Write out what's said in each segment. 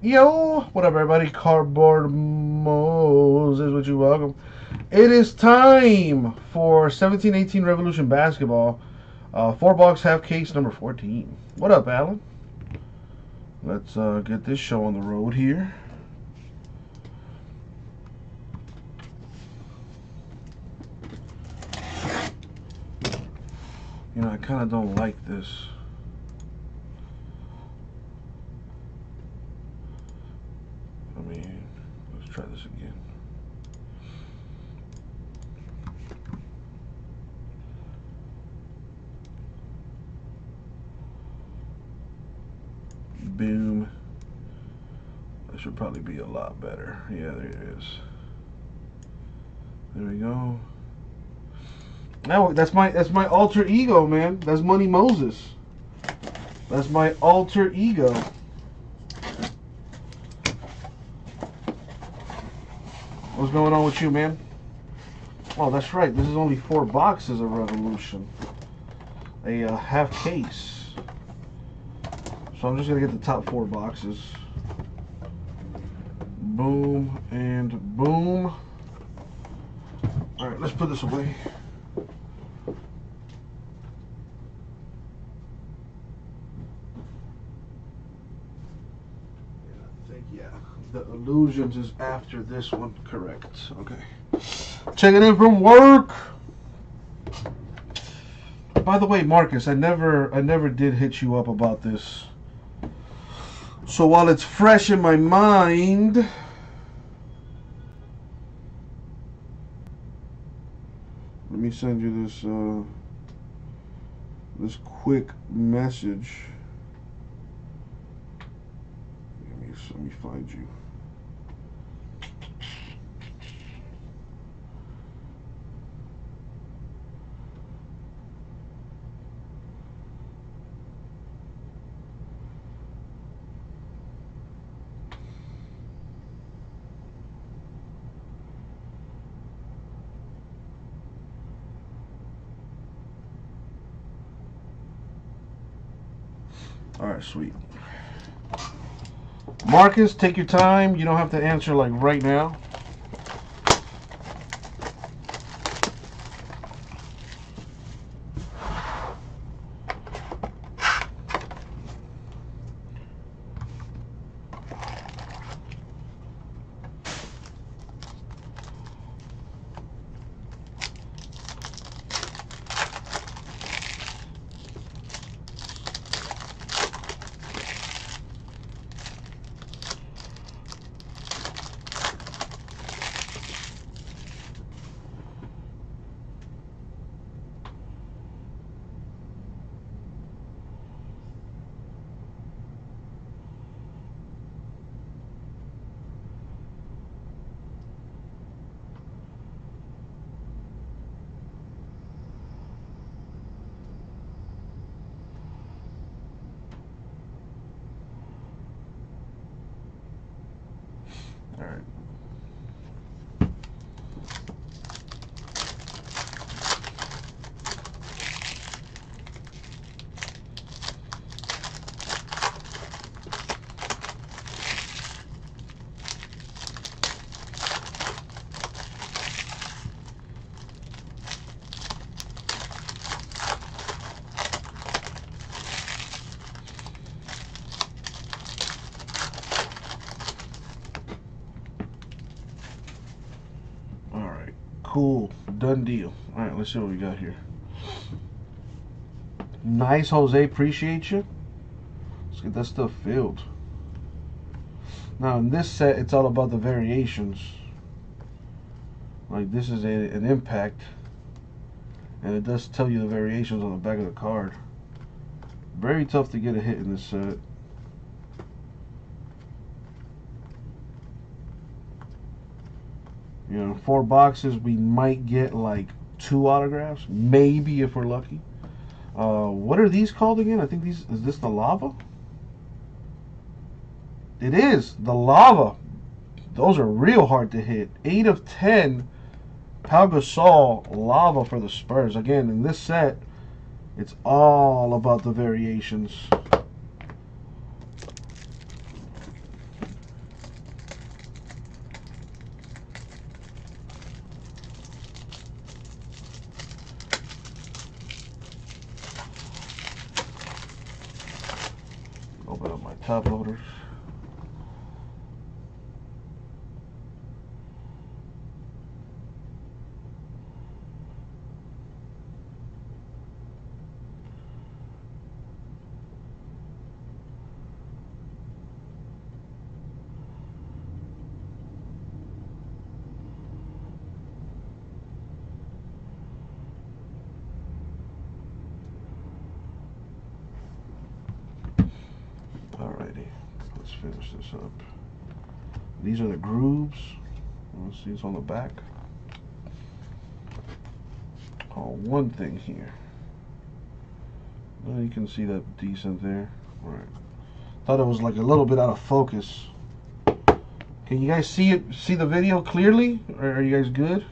Yo, what up, everybody? Cardboard Moses, what you welcome. It is time for 17-18 Revolution basketball. Uh, four box half case number 14. What up, Alan? Let's uh, get this show on the road here. You know, I kind of don't like this. I mean, let's try this again. Boom. Should probably be a lot better. Yeah, there it is. There we go. Now that's my that's my alter ego, man. That's Money Moses. That's my alter ego. What's going on with you, man? Oh, that's right. This is only four boxes of Revolution. A uh, half case. So I'm just gonna get the top four boxes. Boom and boom. All right, let's put this away. yeah, I think yeah. the illusions is after this one. Correct. Okay. Checking in from work. By the way, Marcus, I never, I never did hit you up about this. So while it's fresh in my mind, me send you this, uh, this quick message. let me find you. All right, sweet. Marcus, take your time. You don't have to answer like right now. All right. Cool. Done deal. All right, let's see what we got here. Nice, Jose. Appreciate you. Let's get that stuff filled. Now, in this set, it's all about the variations. Like, this is a, an impact. And it does tell you the variations on the back of the card. Very tough to get a hit in this set. You know, four boxes, we might get like two autographs, maybe if we're lucky. Uh, what are these called again? I think these is this the lava? It is the lava. Those are real hard to hit. Eight of ten. Pau Gasol lava for the Spurs. Again, in this set, it's all about the variations. Top loaders. Alrighty, let's finish this up. These are the grooves. Let's see, it's on the back. Oh, one thing here. Well, you can see that decent there. Alright. Thought it was like a little bit out of focus. Can you guys see it? See the video clearly? Are you guys good?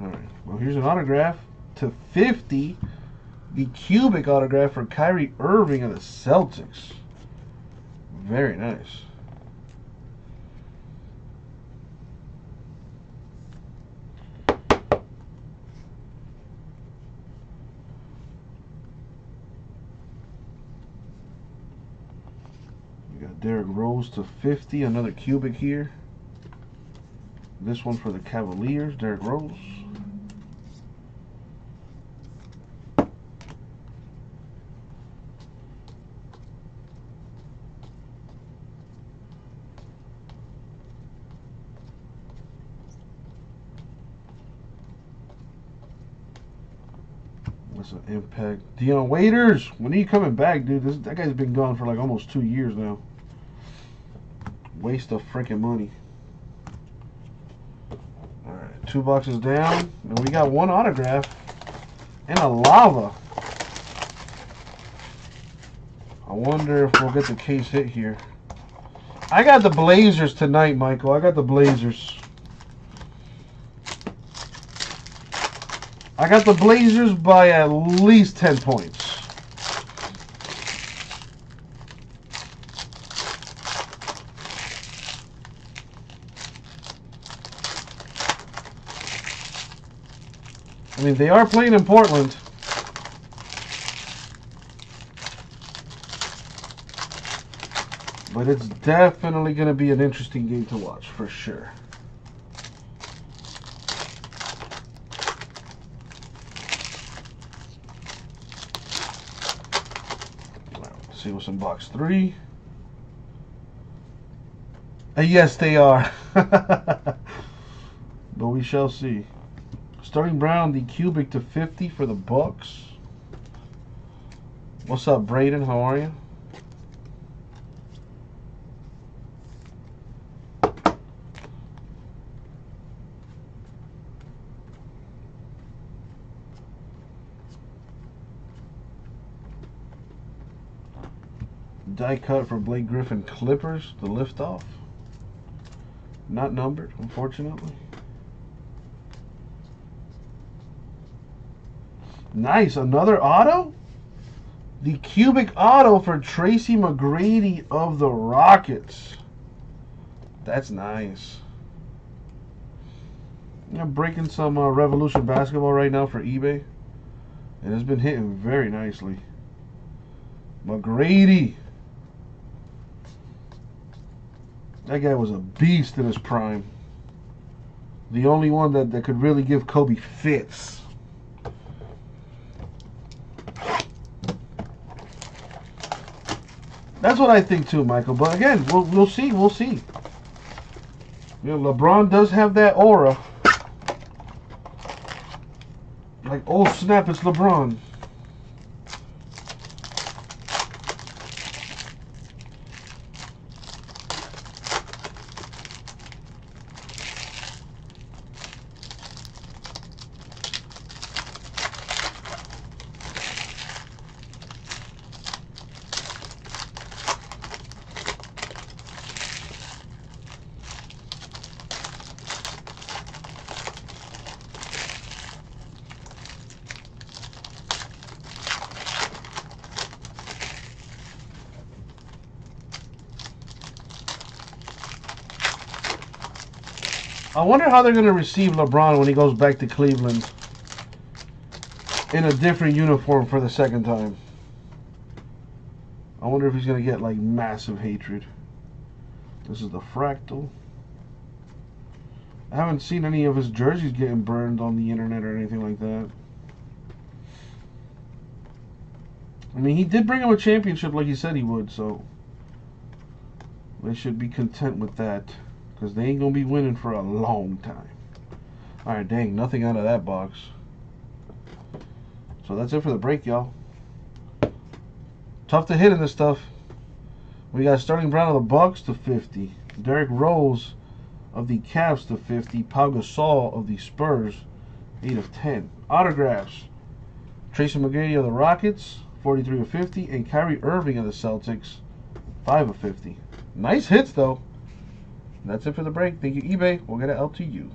All right. Well, here's an autograph to 50. The cubic autograph for Kyrie Irving of the Celtics. Very nice. We got Derrick Rose to 50. Another cubic here. This one for the Cavaliers, Derrick Rose. That's an impact. Dion Waiters, when are you coming back, dude? This, that guy's been gone for like almost two years now. Waste of freaking money. Two boxes down. And we got one autograph and a lava. I wonder if we'll get the case hit here. I got the Blazers tonight, Michael. I got the Blazers. I got the Blazers by at least 10 points. I mean, they are playing in Portland. But it's definitely going to be an interesting game to watch, for sure. Let's see what's in box three. Uh, yes, they are. but we shall see. Sterling Brown, the cubic to 50 for the Bucks. What's up, Braden? How are you? Die cut for Blake Griffin Clippers, the liftoff. Not numbered, unfortunately. Nice, another auto? The cubic auto for Tracy McGrady of the Rockets. That's nice. I'm breaking some uh, Revolution basketball right now for eBay. And it's been hitting very nicely. McGrady. That guy was a beast in his prime. The only one that, that could really give Kobe fits. That's what I think too, Michael. But again, we'll we'll see. We'll see. You know, LeBron does have that aura. Like, oh snap, it's LeBron. I wonder how they're going to receive LeBron when he goes back to Cleveland in a different uniform for the second time. I wonder if he's going to get like massive hatred. This is the fractal. I haven't seen any of his jerseys getting burned on the internet or anything like that. I mean, he did bring him a championship like he said he would, so they should be content with that. Because they ain't going to be winning for a long time. Alright, dang, nothing out of that box. So that's it for the break, y'all. Tough to hit in this stuff. We got Sterling Brown of the Bucks to 50. Derrick Rose of the Cavs to 50. Pau Gasol of the Spurs, 8 of 10. Autographs. Tracy McGrady of the Rockets, 43 of 50. And Kyrie Irving of the Celtics, 5 of 50. Nice hits, though. That's it for the break. Thank you, eBay. We'll get it out to you.